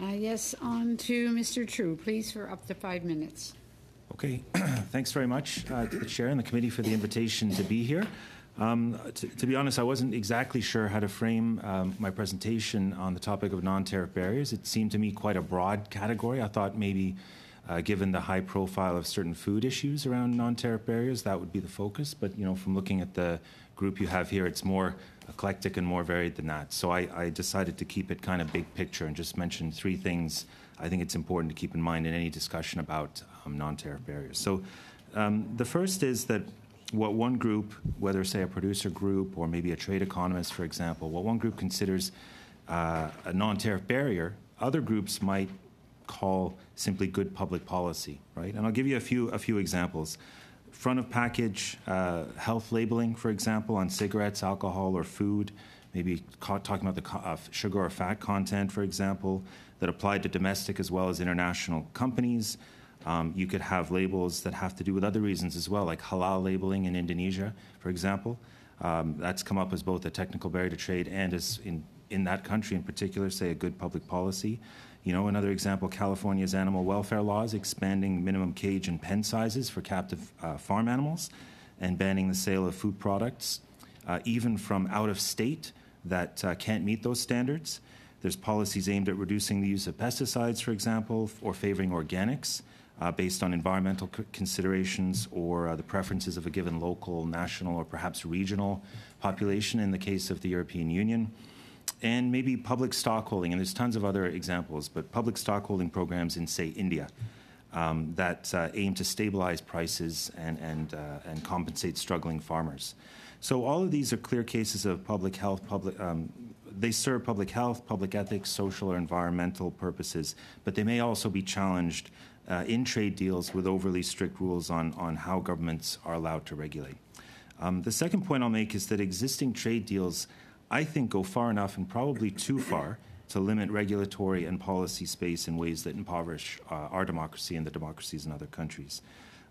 Uh, Yes, on to Mr. Trew, please, for up to five minutes. Okay, thanks very much uh, to the chair and the committee for the invitation to be here. Um, to, to be honest, I wasn't exactly sure how to frame um, my presentation on the topic of non-tariff barriers. It seemed to me quite a broad category. I thought maybe, uh, given the high profile of certain food issues around non-tariff barriers, that would be the focus. But you know, from looking at the group you have here, it's more eclectic and more varied than that. So I, I decided to keep it kind of big picture and just mention three things I think it's important to keep in mind in any discussion about um, non-tariff barriers. So um, the first is that what one group, whether say a producer group or maybe a trade economist, for example, what one group considers uh, a non-tariff barrier, other groups might call simply good public policy, right? And I'll give you a few a few examples. Front of package uh, health labeling, for example, on cigarettes, alcohol, or food. Maybe talking about the uh, sugar or fat content, for example, that applied to domestic as well as international companies. Um, you could have labels that have to do with other reasons as well, like halal labeling in Indonesia, for example. Um, that's come up as both a technical barrier to trade and as in, in that country in particular, say a good public policy. You know, another example, California's animal welfare laws expanding minimum cage and pen sizes for captive uh, farm animals and banning the sale of food products, uh, even from out of state that uh, can't meet those standards. There's policies aimed at reducing the use of pesticides, for example, or favoring organics uh, based on environmental considerations or uh, the preferences of a given local, national, or perhaps regional population in the case of the European Union. And maybe public stockholding, and there's tons of other examples, but public stockholding programs in, say, India. Um, that uh, aim to stabilize prices and, and, uh, and compensate struggling farmers. So all of these are clear cases of public health, public, um, they serve public health, public ethics, social or environmental purposes, but they may also be challenged uh, in trade deals with overly strict rules on, on how governments are allowed to regulate. Um, the second point I'll make is that existing trade deals, I think, go far enough and probably too far to limit regulatory and policy space in ways that impoverish uh, our democracy and the democracies in other countries.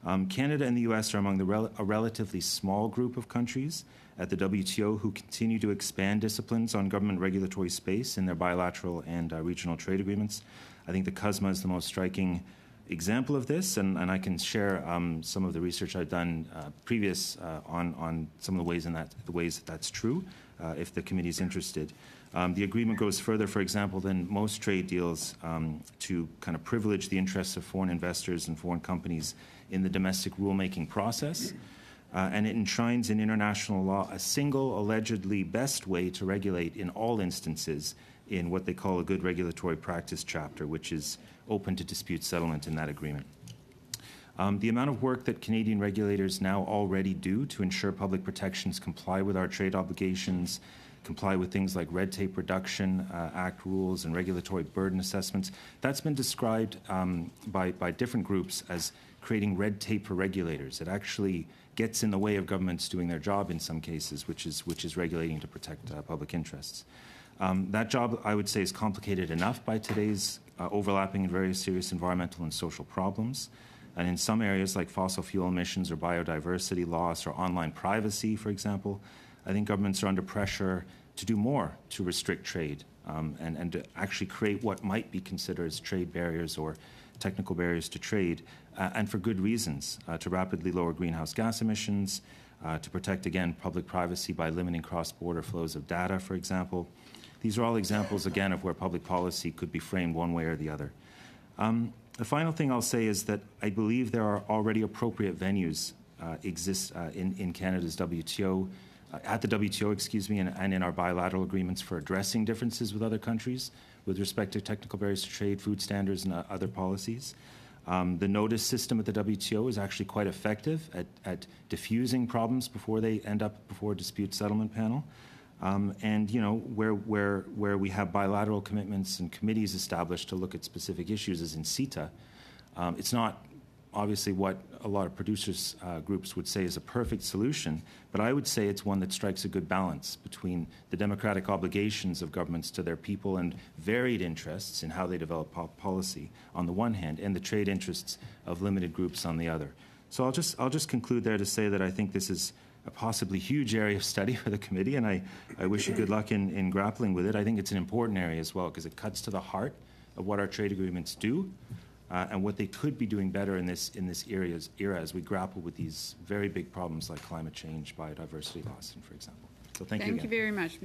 Um, Canada and the US are among the rel- a relatively small group of countries at the WTO who continue to expand disciplines on government regulatory space in their bilateral and uh, regional trade agreements. I think the CUSMA is the most striking example of this, and, and I can share um, some of the research I've done uh, previous uh, on, on some of the ways in that the ways that that's true, uh, if the committee is interested. Um, the agreement goes further, for example, than most trade deals um, to kind of privilege the interests of foreign investors and foreign companies in the domestic rulemaking process. Uh, and it enshrines in international law a single, allegedly best way to regulate in all instances in what they call a good regulatory practice chapter, which is open to dispute settlement in that agreement. Um, the amount of work that Canadian regulators now already do to ensure public protections comply with our trade obligations, comply with things like red tape reduction uh, act rules and regulatory burden assessments, that's been described um, by, by different groups as creating red tape for regulators. It actually gets in the way of governments doing their job in some cases, which is, which is regulating to protect uh, public interests. Um, that job, I would say, is complicated enough by today's uh, overlapping and very serious environmental and social problems. And in some areas, like fossil fuel emissions or biodiversity loss or online privacy, for example, I think governments are under pressure to do more to restrict trade um, and, and to actually create what might be considered as trade barriers or technical barriers to trade, uh, and for good reasons uh, to rapidly lower greenhouse gas emissions, uh, to protect, again, public privacy by limiting cross border flows of data, for example. These are all examples, again, of where public policy could be framed one way or the other. Um, the final thing I'll say is that I believe there are already appropriate venues uh, exist uh, in, in Canada's WTO, uh, at the WTO, excuse me, and, and, in our bilateral agreements for addressing differences with other countries with respect to technical barriers to trade, food standards, and uh, other policies. Um, the notice system at the WTO is actually quite effective at, at diffusing problems before they end up before a dispute settlement panel. Um, and you know where where where we have bilateral commitments and committees established to look at specific issues, is in CETA, um, it's not obviously what a lot of producers uh, groups would say is a perfect solution, but I would say it's one that strikes a good balance between the democratic obligations of governments to their people and varied interests in how they develop po- policy on the one hand, and the trade interests of limited groups on the other. So I'll just I'll just conclude there to say that I think this is a possibly huge area of study for the committee, and I, I wish you good luck in, in grappling with it. I think it's an important area as well because it cuts to the heart of what our trade agreements do uh, and what they could be doing better in this, in this areas, era as we grapple with these very big problems like climate change, biodiversity loss, and for example. So thank you Thank you very much,